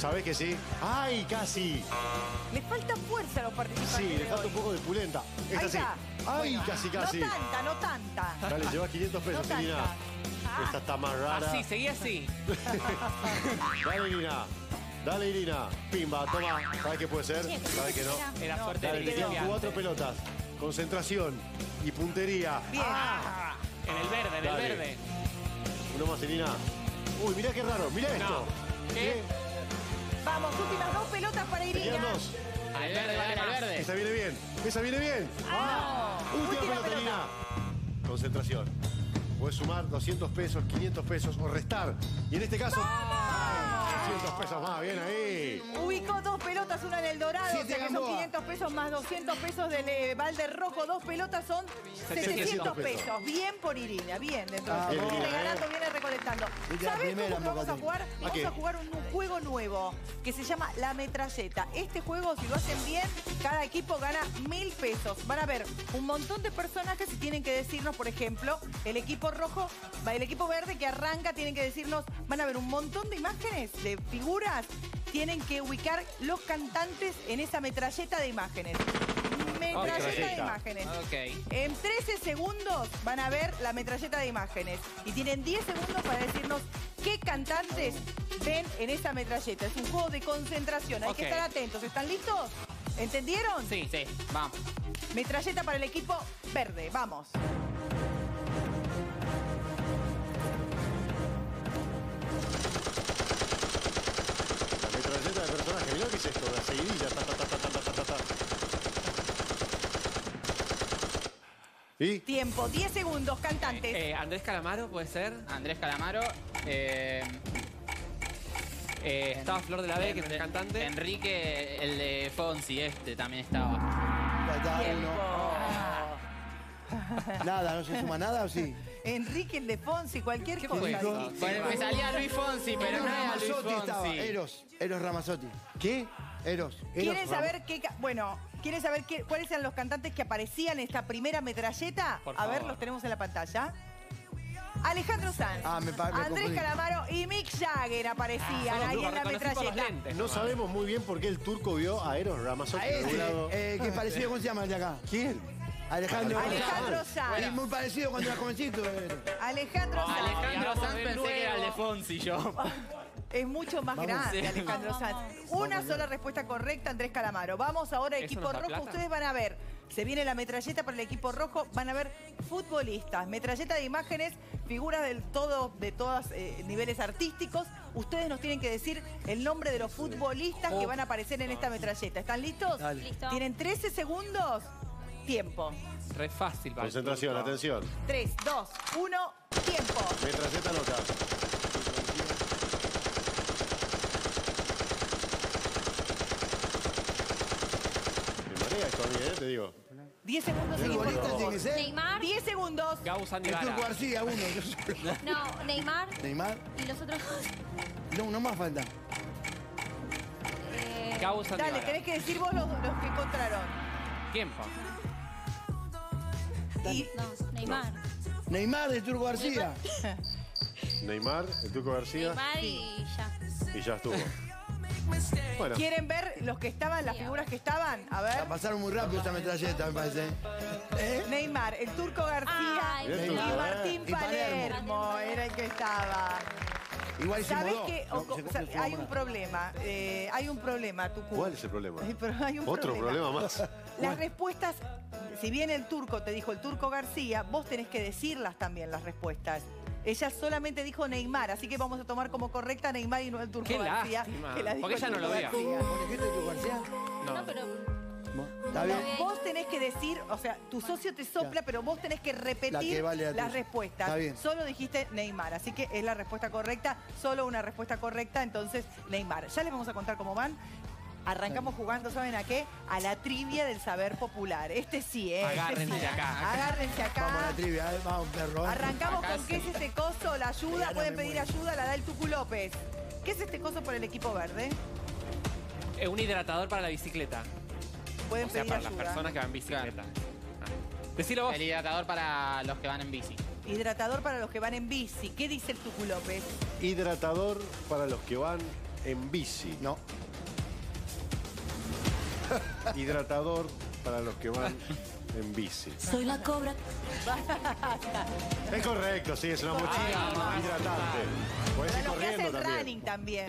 ¿Sabés que sí? ¡Ay, casi! Le falta fuerza a los participantes. Sí, le falta hoy. un poco de pulenta. Ahí Esta sí. está. ¡Ay, Bueno, casi, casi! No tanta, no tanta. Dale, llevas 500 pesos, No Irina. tanta. Ah. Esta está más rara. Así, seguí así. Dale, Irina. Dale, Irina. Pimba, toma. ¿Sabes qué puede ser? ¿Sabes que no? Era No, suerte Dale, te quedan cuatro pelotas. Concentración y puntería. Bien. Ah, en el verde, en el verde. Uno más, Irina. Uy, mirá qué raro. Mirá esto. ¿Qué? Vamos, últimas dos pelotas para Irina. quedan dos. Al verde, dale, al verde. Esa viene bien. Esa viene bien. Ah, Última última pelota, pelota. Irina. Concentración. Puedes sumar 200 pesos, 500 pesos o restar. Y en este caso, 200 pesos más. Bien ahí. Ubicó dos pelotas, una en el dorado, o Siete sea que son Gamboa. 500 pesos más 200 pesos del eh, balde rojo. Dos pelotas son 700 pesos. Bien por Irina, bien. Dentro de Ah, bien, Viene ganando, eh. viene recolectando. ¿Sabés cómo vamos a jugar? ¿A Vamos a jugar un, un juego nuevo que se llama La Metralleta. Este juego, si lo hacen bien, cada equipo gana mil pesos. Van a ver un montón de personajes y tienen que decirnos, por ejemplo, el equipo rojo, el equipo verde que arranca, tienen que decirnos, van a ver un montón de imágenes, de figuras, tienen que ubicar los cantantes en esa metralleta de imágenes. Metralleta de imágenes. Ok. En 13 segundos van a ver la metralleta de imágenes. Y tienen 10 segundos para decirnos qué cantantes ven en esa metralleta. Es un juego de concentración. Hay que estar atentos. ¿Están listos? ¿Entendieron? Sí. Sí, vamos. Metralleta para el equipo verde. Vamos. Mirá qué es esto. La seguidilla. Ta, ta, ta, ta, ta, ta, ta, ta. ¿Y? Tiempo. 10 segundos. Cantantes. Eh, Andrés Calamaro, ¿puede ser? Andrés Calamaro. Eh, Eh, estaba Flor de la B, que es el cantante. Enrique, el de Fonsi, este también estaba. Ya está, Tiempo. uno. Nada, ¿no se suma nada o sí? Enrique el de Fonsi, cualquier cosa. fue. Bueno, me salía Luis Fonsi, pero Eros no era Luis Ramazzotti estaba. Fonsi. Eros. Eros Ramazzotti. ¿Qué? Eros. ¿Quieren Eros saber qué, ca- bueno, quieren saber qué- cuáles eran los cantantes que aparecían en esta primera metralleta? Por A ver, favor. los tenemos en la pantalla. Alejandro Sanz, Ah, me pa- me Andrés confundí. Calamaro y Mick Jagger aparecían Solo ahí en la metralleta. No sabemos muy bien por qué el turco vio a Eros Ramazzotti A en algún ese, lado. eh, que es parecido, ¿cómo se llama el de acá? ¿Quién? Alejandro. Alejandro Sanz. Y muy parecido cuando era jovencito. eh. Alejandro Sanz. Alejandro Sanz de pensé que era el de nuevo. Fonsi yo. Es mucho más grande, Sí. Alejandro Sanz. vamos. Una sola respuesta correcta, Andrés Calamaro. Vamos ahora, ¿Eso equipo rojo. plata? Ustedes van a ver. Se viene la metralleta para el equipo rojo. Van a ver futbolistas. Metralleta de imágenes, figuras del todo, de todos niveles artísticos. Ustedes nos tienen que decir el nombre de los futbolistas que van a aparecer en esta metralleta. ¿Están listos? Dale. Listo. Tienen 13 segundos. Tiempo. Re fácil, para el Concentración, turco. atención. 3, 2, 1, tiempo. Metralleta loca. Me marea esto a mí, ¿eh? Te digo. 10 segundos, ¿El equipo futbolista rojo. tiene que ser? Neymar. 10 segundos. Gabo El. Turco García, uno. yo solo. No, Neymar. Neymar. Y los otros dos. No, uno más falta. Eh, Gabo Dale, tenés que decir vos los, los que encontraron. Tiempo. Y no, Neymar. Neymar del Turco García. Neymar, el turco García Neymar y ya. y ya estuvo. Bueno. ¿Quieren ver los que estaban, las figuras que estaban? A ver. La pasaron muy rápido esta metralleta, me parece. ¿Eh? Neymar, el Turco García Ay, y Turco. Martín Y Palermo. Palermo era el que estaba. Igual hicimos ¿Sabés dos. que No, se- se hay un problema? eh, hay un problema, Tucu. ¿Cuál es el problema? Hay, pro- hay un Otro problema más. Las respuestas, si bien el turco te dijo el turco García, vos tenés que decirlas también las respuestas. Ella solamente dijo Neymar, así que vamos a tomar como correcta Neymar y no el turco Qué García. lástima, que la dijo porque el ella no lo vea. García. No, pero. ¿Está bien? Vos tenés que decir, o sea, tu socio te sopla, pero vos tenés que repetir La que vale la las respuestas. Está bien. Solo dijiste Neymar, así que es la respuesta correcta, solo una respuesta correcta, entonces Neymar. Ya les vamos a contar cómo van. Arrancamos jugando, ¿saben a qué? A la trivia del saber popular. Este sí, ¿eh? Este Agárrense sí. acá. Agárrense acá. Vamos a la trivia, eh, vamos, perro. eh. Arrancamos Acá con qué es este coso, la ayuda, pueden pedir ayuda, la da el Tucu López. ¿Qué es este coso por el equipo verde? Eh, un hidratador para la bicicleta. Pueden O sea, pedir para las personas que van en bicicleta. Ah. Decilo vos. El hidratador para los que van en bici. Hidratador para los que van en bici. ¿Qué dice el Tucu López? Hidratador para los que van en bici. No. Hidratador para los que van en bici. Soy la cobra. Es correcto, sí, es una mochila hidratante. Puedes Para ir los que corriendo hacen también. running también.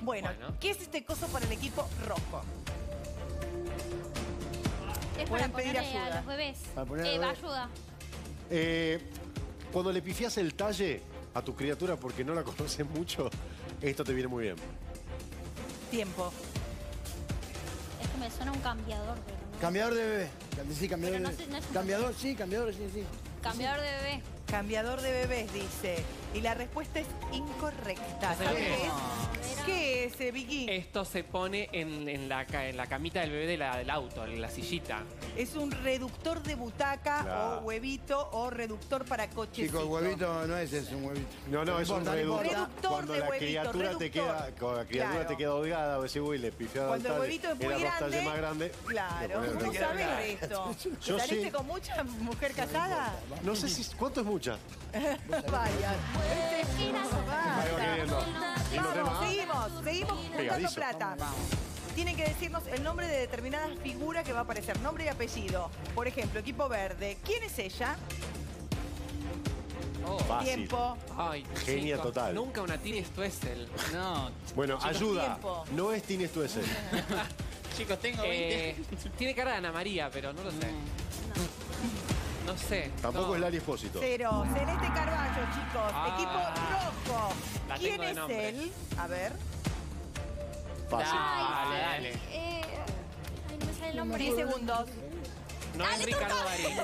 Bueno, Bueno. ¿qué es este coso para el equipo rojo? Es para Pueden pedir ponerle ayuda. a los bebés. Para ponerle a Eh, los va, bebés. ayuda. Eh, cuando le pifias el talle a tu criatura porque no la conoces mucho, esto te viene muy bien. Tiempo. Me suena un cambiador, pero no. Cambiador de bebé. Sí, cambiador Pero de bebé. no Cambiador, sí, cambiador, sí, sí. Cambiador de bebé. Cambiador de bebés, dice. Y la respuesta es incorrecta. sé ¿Sabes qué es. es? ¿Qué es, eh, Vicky? Esto se pone en, en la, ca- en la camita del bebé de la- del auto, en la sillita. Es un reductor de butaca Claro. o huevito o reductor para cochecito. Chicos, huevito no es eso, un huevito. No, no, es un importa, reductor. importa. Reductor Cuando de la huevito, criatura te reductor. queda, cuando la criatura Claro. te queda holgada, a veces uy, le pifiaba Cuando el huevito es muy grande. más grande. le Claro. ¿Cómo reductor. sabes de esto? Yo ¿Saliste sí. con mucha mujer casada? No sé si cuánto es Vaya. Tema. Vamos, seguimos, seguimos juntando Pegadizo. plata. Tienen que decirnos el nombre de determinada figura que va a aparecer, nombre y apellido. Por ejemplo, equipo verde. ¿Quién es ella? Fácil. Tiempo. Ay, Genia chicos, total. Nunca una Tini Stoessel. No, Bueno, ayuda. tiempo. No es Tini Stuessel. chicos, tengo 20. Eh, tiene cara de Ana María, pero no lo sé. No sé. Tampoco no. es Lali Espósito. Cero. Celeste Carballo, chicos. Ah. equipo rojo. La ¿Quién tengo de es nombre. él? A ver. Fácil. Dale, dale. Eh, ay, no me sale el nombre. 10 segundos. No es Ricardo Darín.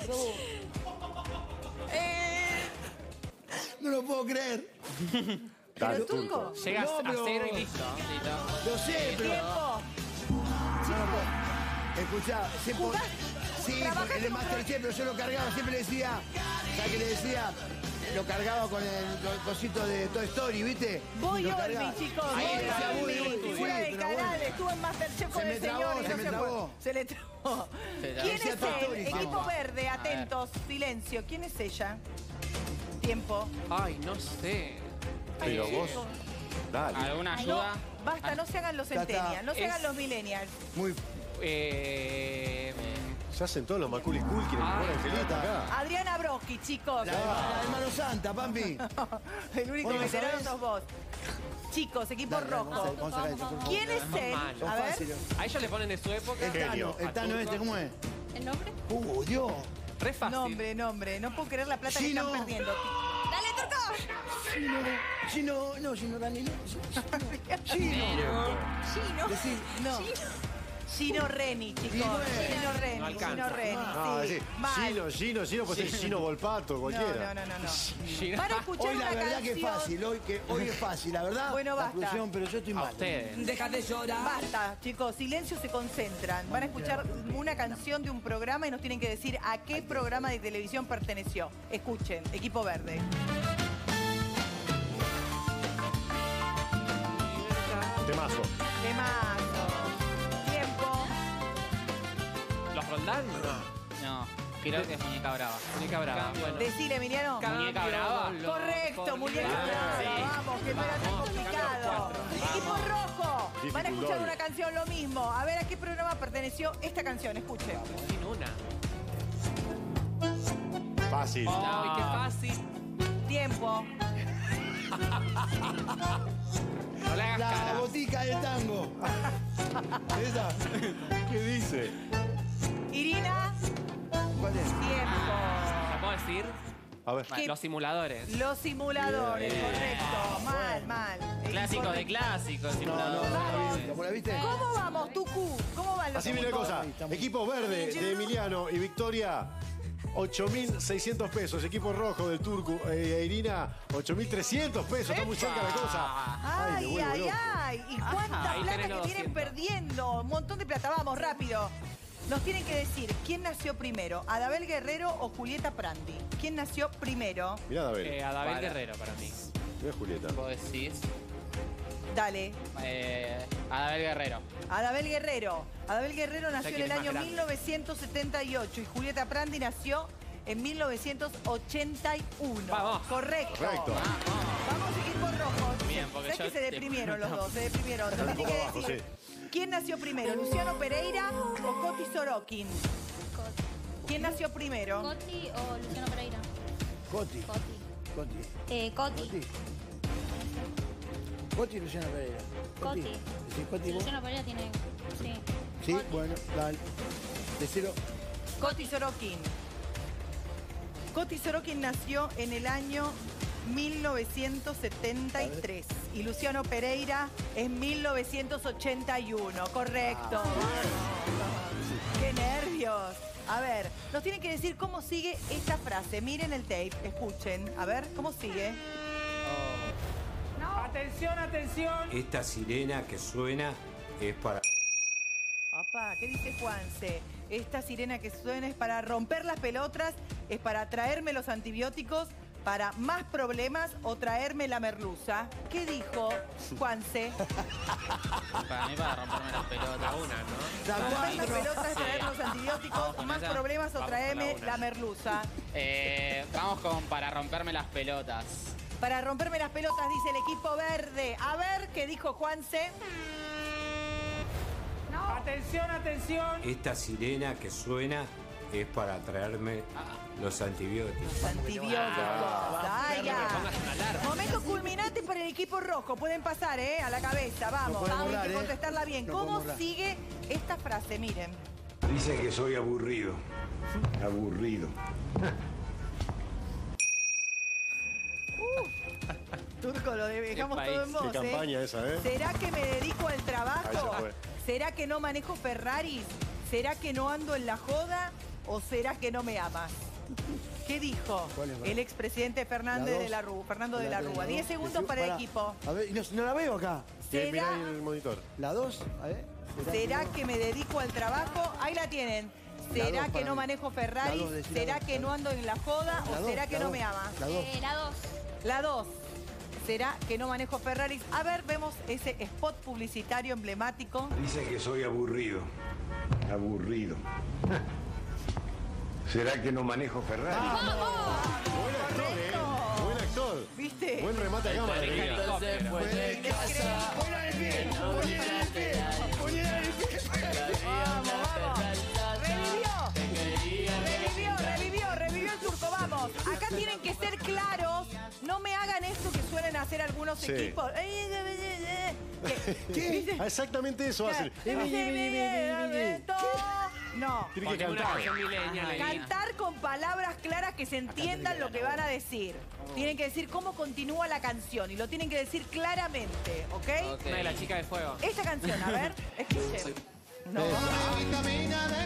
Eh, No lo puedo creer. Dale, ¿Pero turco? Llegas No, a pero- cero y listo. Lo sé, pero. tiempo. No puedo. Escuchá, siempre. Sí, ¿Trabajaste porque en el Masterchef, pero yo lo cargaba, siempre le decía. ¿Sabes qué le decía? Lo cargaba con el, con el cosito de Toy Story, ¿viste? Voy cargaba. chicos. Ahí Voy decía, voy, figura sí, del canal. bueno. Estuvo en Masterchef con Se el trabó, señor y se no me se fue. trabó. Se le trabó. Se. ¿Quién es él? Story, Equipo vamos. verde, atentos, silencio. ¿Quién es ella? Tiempo. Ay, no sé. Pero vos. Dale. ¿Alguna ayuda? Basta, no se hagan los centennials, no se hagan los millennials. Muy. Eh, Se hacen todos los Macaulay Culkin en Ay, el Angelito acá. Adriana Broski, chicos. La, la de Mano Santa, Pampi. El único ¿Vos no veterano sabés? sos vos. Chicos, equipo Dale, dale, rojo. vamos a- vamos a sacar. ¿Quién es él? malo. Son A ver. fáciles. a ellos le ponen de su época. El Tano, Genio. el Tano este, ¿cómo es? ¿El nombre? Uh, Dios. Re fácil. Nombre, nombre. No puedo creer la plata que Gino. están perdiendo. ¡Dale, Turco! Gino, Gino, no, Gino Danilo. Gino. Gino. Decí, No. Gino Reni, chicos. Gino Reni, No alcanza. Gino Reni. Ah, sí. Mal. Gino, Gino, Gino, pues es Gino Volpato, No, cualquiera. no, no, no, no. Gino- Van a escuchar Hoy la una verdad que es fácil, hoy, que hoy es fácil, la verdad. Bueno, la basta. producción, pero yo estoy A mal. ustedes. Basta, chicos, silencio, se concentran. Van a escuchar una canción de un programa y nos tienen que decir a qué programa de televisión perteneció. Escuchen, equipo verde. No. Creo que es muñeca brava. Muñeca brava. Bueno. Decile, Emiliano. Muñeca brava. Correcto, muñeca brava. Sí. Vamos, que no era tan complicado. Equipo rojo. Van a escuchar una canción lo mismo. A ver a qué programa perteneció esta canción. Escuchen. Sin una. Fácil. Ay, qué fácil. Tiempo. No le hagas La cara. botica del tango. ¿Esa? ¿Qué dice? Irina. ¿Cuál es? Tiempo. ¿La puedo decir? A ver. ¿Qué? Los simuladores. Los simuladores, correcto. Mal, mal. Clásico de clásicos, No, no, simulador. no la viste. ¿Cómo la viste? ¿Cómo vamos, Tucu? ¿Cómo van los Así viene la equipos? cosa. Equipo verde de Emiliano y Victoria, 8.600 pesos. Equipo rojo del Turco e Irina, 8.300 pesos. Está muy cerca la cosa. Ay, Ay, ay, ay. ¿Y cuánta plata que 200. perdiendo? Un montón de plata. Vamos, rápido. Nos tienen que decir quién nació primero, Adabel Guerrero o Julieta Prandi. ¿Quién nació primero? Mirá, David. Eh, Adabel Para. Guerrero para mí. Mirá, Julieta. Vos decís. Dale. Eh, Adabel Guerrero. Adabel Guerrero. Adabel Guerrero nació en el año grande. 1978 y Julieta Prandi nació en 1981. Vamos. Correcto. Correcto. Vamos, equipo rojo. Bien, porque ¿Sabes yo que se te- deprimieron los dos? Se deprimieron. Nos que decir, sí. ¿Quién nació primero, Luciano Pereira o Coti Sorokin? ¿Quién nació primero? ¿Coti o Luciano Pereira? Coti. Coti. Coti. Eh, Coti. Coti. Coti y Luciana Pereira. Coti. Sí, Coti, vos. Luciano Pereira tiene. Sí. Sí, Coti. bueno, dale. Decilo. Coti Sorokin. Coti Sorokin nació en el año 1973 y Luciano Pereira en 1981. Correcto. ¡Qué nervios! A ver, nos tienen que decir cómo sigue esta frase. Miren el tape, escuchen. A ver, ¿cómo sigue? Atención, atención. Esta sirena que suena es para... Papá, ¿qué dice Juanse? Esta sirena que suena es para romper las pelotas, es para traerme los antibióticos, para más problemas o traerme la merluza. ¿Qué dijo Juanse? Para mí, para romperme las pelotas. Una, ¿no? La Romper las pelotas, traer los antibióticos, Vamos con más esa. problemas o Vamos con traerme la una. la merluza. Eh, vamos con para romperme las pelotas. Para romperme las pelotas, dice el equipo verde. A ver, ¿qué dijo Juanse? Atención, atención. Esta sirena que suena es para traerme los antibióticos. Los antibióticos. Ay, ya. Pongas una alarma. Momento culminante para el equipo rojo. Pueden pasar, ¿eh? A la cabeza. Vamos. hay que ¿eh? contestarla bien. No ¿Cómo sigue esta frase? Miren. Dicen que soy aburrido. Aburrido. Turco, lo dejamos todo en vos, Qué ¿eh? campaña esa, ¿eh? ¿Será que me dedico al trabajo? ¿Será que no manejo Ferraris? ¿Será que no ando en la joda? ¿O será que no me amas? ¿Qué dijo ¿Cuál es, el expresidente Fernández de la Rúa, Fernando de la Rúa? dos. 10 segundos para el equipo. A ver, no, no la veo acá. ¿Será, el monitor. La dos, a ver. ¿Será que me dedico al trabajo? Ahí la tienen. ¿Será que no mí. manejo dos, la ¿Será dos, que no ando en la joda? La ¿O dos, será que no dos. me amas? La dos. Eh, la 2. La 2. ¿Será que no manejo Ferraris? A ver, vemos ese spot publicitario emblemático. Dicen que soy aburrido. Aburrido. ¿Será que no manejo Ferrari? Buen actor, ¿eh? Buen actor. ¿Viste? Buen remate a cámara. Enrique Enrique. Helicóptero. Ponela de pie. Ponela de pie. Ponela de pie. Vamos, vamos. Revivió. Revivió, revivió, revivió el turco. Vamos. Acá tienen que ser claros. No me hagan esto que suelen hacer algunos Sí. equipos. Eh, eh, eh, eh, eh. ¿Qué? ¿Viste? Ah, Exactamente eso hacen. No. Tiene que cantar. canción con palabras claras que se entiendan lo que van a decir. Tienen que decir cómo continúa la canción y lo tienen que decir claramente, ¿ok? Ok. Una de la chica de fuego. Esta canción, a ver, escuchen. No. Cuan-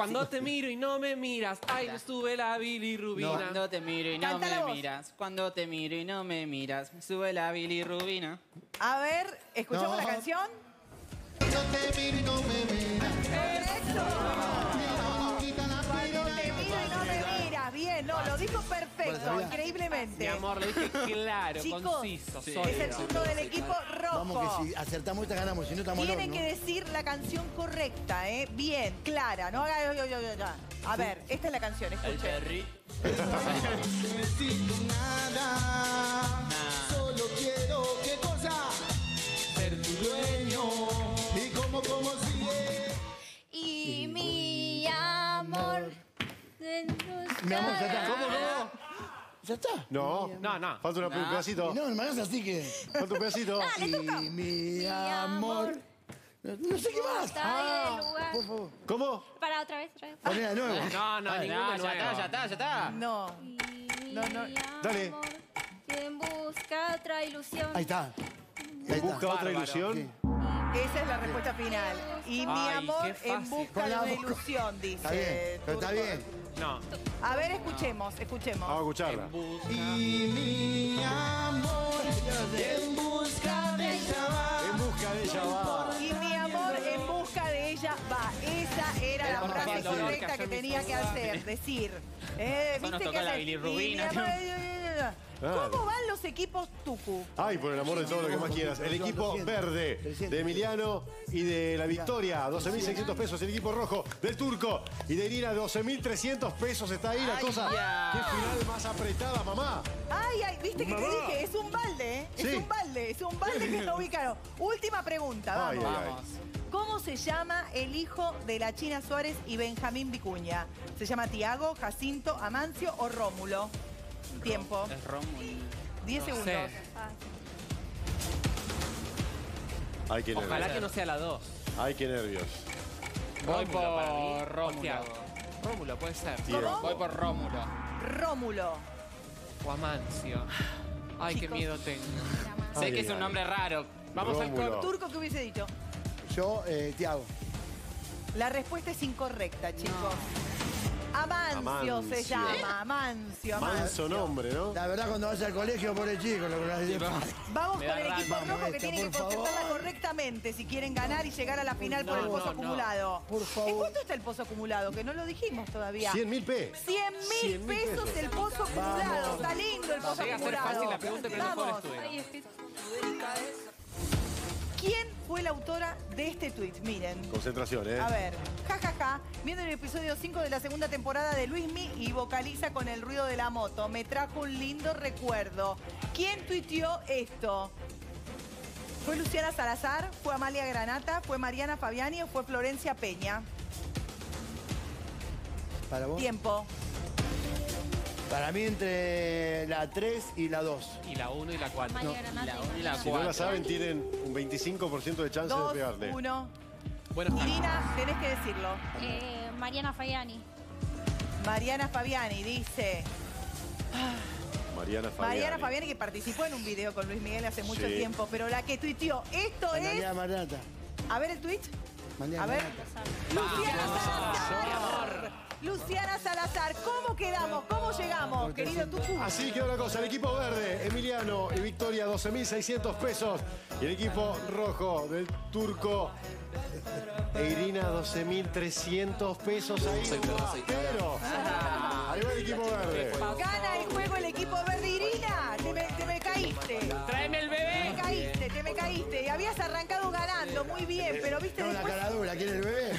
Cuando te miro y no me miras, ay, me sube la bilirrubina. Cuando te miro y no Cántala me vos. miras. Cuando te miro y no me miras. Me sube la bilirrubina. A ver, ¿escuchamos la canción? Cuando te miro y no me miras. Bien, no, lo dijo perfecto, increíblemente. Mi amor, lo dije claro, Chicos, conciso, Es el sólido. turno del equipo Vamos rojo. que si acertamos esta ganamos, si no estamos Tienen locos. que decir la canción correcta, ¿eh? Bien, clara, no haga yo, yo, yo, yo. A ver, esta es la canción, El escuchen. nada, Mi amor, ya está. ¿Cómo no? Ya está. No. No, no. Falta una- un pedacito. no, hermanos, así que. Falta un pedacito. Y mi amor. No, no sé qué más. Está ahí el lugar. Por favor. ¿Cómo? Para otra vez, otra vez. Poné de nuevo. No, no, Ah, ninguno ya está, ya está, ya está. No. No, no. Dale. Quien busca otra ilusión. Ahí está. Ahí está. Busca otra ilusión. Esa es la respuesta final. Y mi amor en busca de la una ilusión, dice. Está bien, pero está Turco. bien. No. A ver, escuchemos, escuchemos. Vamos a escucharla. Y mi amor en busca de ella va. En busca de ella va. Y mi amor en busca de ella va. Esa era la frase correcta que tenía que hacer, decir. Eh, Eso nos ¿viste tocó que la bilirrubina, Claro. ¿Cómo van los equipos Tucu? Ay, por el amor de todo lo que más quieras. El equipo 200, verde 300. de Emiliano y de la Victoria, 12.600 pesos. El equipo rojo del Turco y de Irina, 12.300 pesos. Está ahí la Ay, cosa. ya. Qué final más apretada, mamá. Ay, ay, viste que te dije, es un balde, ¿eh? Es Sí. un balde, es un balde que no ubicaron. Última pregunta, vamos. ay. ¿Cómo se llama el hijo de la China Suárez y Benjamín Vicuña? ¿Se llama Tiago, Jacinto, Amancio o Rómulo? Tiempo. Es Rómulo. 10 No segundos. sé. Ay, qué Ojalá nervios. que no sea la 2. Ay, qué nervios. Voy Rómulo para mí. por Rómulo. Rómulo puede ser. Voy por Rómulo. Rómulo. O Amancio. Ay, qué Chicos. miedo tengo. Sé Ay, que es ay, un nombre raro. Vamos al Rómulo. corto. Turco, ¿qué hubiese dicho? Yo, eh, Tiago. La respuesta es incorrecta, chicos. Amancio, Amancio. se llama, Amancio, Amancio. Manso nombre, ¿no? La verdad, cuando vas al colegio, pobre chico, lo que hace fácil. Vamos Me con el equipo rojo que Vamos, tiene que esta, contestarla correctamente si quieren ganar y llegar a la final por No, el pozo no, no. acumulado. Por favor. ¿En cuánto está el pozo acumulado? Que no lo dijimos todavía. 100 mil P. 100 mil 100.000 pesos pesos. el pozo acumulado. Está lindo el pozo Llega a ser acumulado. fácil la pregunta, pero no fue el Vamos. estudio. Ay, es que- ¿Quién fue la autora de este tuit? Miren. Concentración, ¿eh? A ver, jajaja, viendo el episodio 5 de la segunda temporada de Luismi y vocaliza con el ruido de la moto. Me trajo un lindo recuerdo. ¿Quién tuiteó esto? ¿Fue Luciana Salazar? ¿Fue Amalia Granata? ¿Fue Mariana Fabiani o fue Florencia Peña? Para vos. Tiempo. Para mí, entre la 3 y la 2. Y la 1 y la 4. María Granata la y uno y Mariana. la Si no la saben, tienen un 25% de chance Dos, de pegarle. uno. Bueno, está. Irina, tenés que decirlo. Eh, Mariana Fabiani. Mariana Fabiani dice. Mariana Fabiani. Mariana Fabiani que participó en un video con Luis Miguel hace mucho Sí. tiempo, pero la que tuiteó esto es. Marata. A ver el tweet. Mañana A ver. Luciana Salazar. Luciana Salazar, ¿cómo quedamos? ¿Cómo llegamos, querido Tucu? Así quedó la cosa. El equipo verde, Emiliano y Victoria, 12.600 pesos. Y el equipo rojo del turco e Irina, 12.300 pesos. Ahí pero ahí va el equipo verde. Gana el juego el equipo verde. Irina, te me, te me caíste. ¡Tráeme el Te me bebé! caíste, te me caíste. Y habías arrancado ganando, muy bien, pero viste Tengo una después... cara dura, ¿quiere el bebé?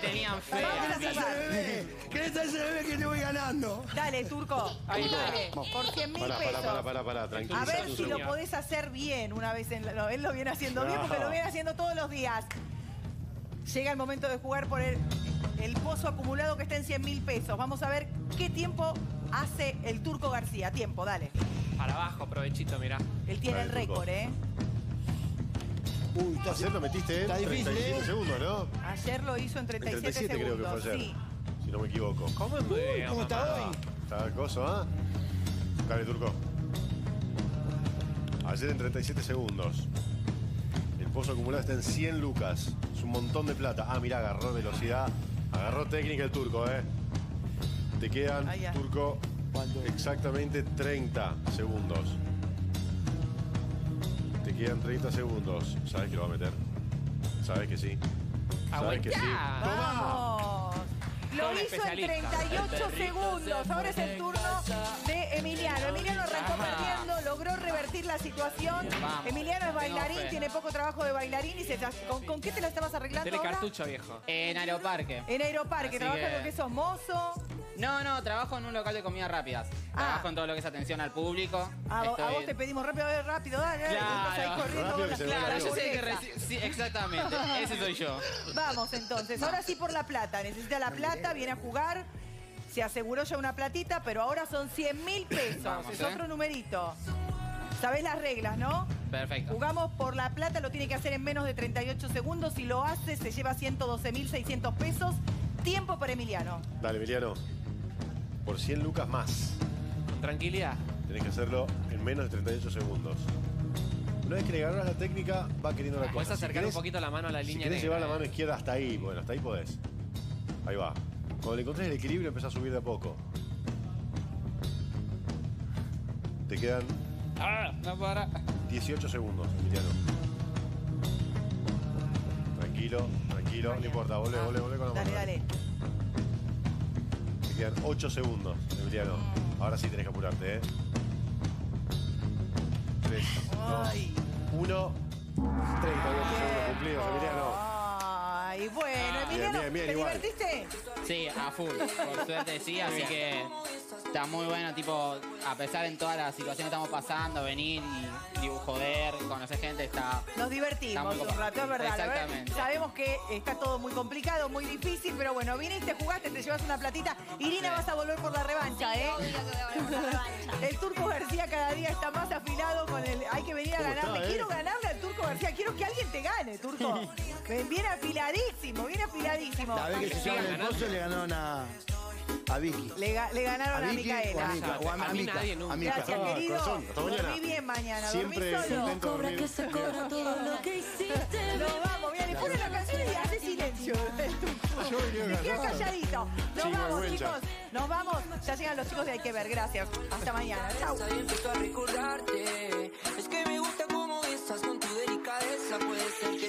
Tenían fe. A ¿Querés cerrar. ese bebé? ¿Querés bebé que te voy ganando? Dale, Turco. Ahí. Dale, por 100 mil Pará, pará, pará, pesos. pará, pará, A tranquilízate ver si lo podés hacer bien una vez en la... No, él lo viene haciendo bien porque lo viene haciendo todos los días. Llega el momento de jugar por el, el pozo acumulado que está en 100 mil pesos. Vamos a ver qué tiempo hace el Turco García. Tiempo, dale. Para abajo, provechito, mirá. Él tiene Dale, el Turco. récord, ¿eh? Uy, está Ayer lo metiste en Está difícil, 35 ¿eh? segundos, ¿no? Ayer lo hizo en En 37 37 creo que segundos. fue ayer. Sí. Si no me equivoco. ¿Cómo es muy bien, ¿Cómo está hoy? Está coso, ¿ah? Dale, Turco. Ayer en 37 segundos. El pozo acumulado está en 100 lucas. Es un montón de plata. Ah, mira, agarró velocidad. Agarró técnica el turco, ¿eh? Te quedan, turco, ¿Cuánto? exactamente 30 segundos. Quedan 30 segundos. ¿Sabes que lo va a meter? ¿Sabes que sí? ¿Sabes que sí? ¡Toma! ¡Vamos! un hizo en especialista. 38 segundos. Ahora es el turno de Emiliano. Emiliano arrancó Ajá. perdiendo, logró revertir la situación. Vamos, Emiliano es bailarín, tengo fe. tiene poco trabajo de bailarín y se ¿con, con qué te la estabas arreglando Tiene ahora? cartucho, viejo. En Aeroparque. En Aeroparque, Así trabajas que- con que sos mozo. No, no, trabajo en un local de comidas rápidas. Trabajo en todo lo que es atención al público. A, vo- a vos te pedimos rápido, a ver, rápido, dale, dale. Ahí Claro. corriendo Rápido con Claro, yo sé que reci- Sí, exactamente. Ese soy yo. Vamos entonces, ahora sí por la plata. Necesita la plata, viene a jugar. Se aseguró ya una platita, pero ahora son 100 mil pesos. Vamos, es ¿eh? otro numerito. Sabés las reglas, ¿no? Perfecto. Jugamos por la plata, lo tiene que hacer en menos de 38 segundos. Si lo hace, se lleva 112.600 pesos. Tiempo para Emiliano. Dale, Emiliano. Por 100 lucas más. Con tranquilidad. Tenés que hacerlo en menos de 38 segundos. Una vez que le ganas la técnica, va queriendo la cosa. Puedes Si acercar querés- un poquito la mano a la Si línea querés negra, llevar la eh. mano izquierda hasta ahí, bueno, hasta ahí podés. Ahí va. Cuando le encontrés el equilibrio, empezás a subir de a poco. Te quedan Ah, no para. 18 segundos, Emiliano. Tranquilo, tranquilo, no importa, volvé, volvé, volvé con la Dale, mano. dale. Te quedan 8 segundos, Emiliano. Ahora sí tenés que apurarte, ¿eh? 3, 2, Ay. 1. 38 segundos cumplidos, Emiliano. Ay, bueno, Ah, Emiliano, bien, bien, ¿te igual. divertiste? Sí, a full. Por suerte sí, así que está muy bueno, tipo, a pesar en toda la situación que estamos pasando, venir y, y joder, conocer gente, está... Nos Está divertimos muy un rato, es verdad. Exactamente. Sabemos que está todo muy complicado, muy difícil, pero bueno, viniste, jugaste, te llevas una platita. Irina, vas a volver por la revancha, ¿eh? Obvio que voy a volver por la revancha. El Turco García cada día está más afilado con el. Hay que venir a ¿Cómo ganarle. está, eh? Quiero ganarle García. Quiero que alguien te gane, Turco. Viene afiladísimo, viene afiladísimo. La vez que se llaman el pozo le ganaron a, a Vicky. Le, ga- le ganaron A a, Vicky o a Micaela. Mica. O a, A mí a Mica. nadie nunca. A Mica. Gracias, Ah, querido. corazón, hasta mañana. Dormí bien mañana. Siempre Dormí solo. intento Cobra dormir. que se cobra todo lo que hiciste. Nos vamos, bien, y pone la canción y hace silencio. Turco. Yo venía Se queda callado. calladito. Nos vamos, chicos. Nos vamos. Ya llegan los chicos de Hay que ver. Gracias. Hasta mañana. Chau. empiezo a recordarte. Es que me gusta cómo estás con tu delicadeza. Puede ser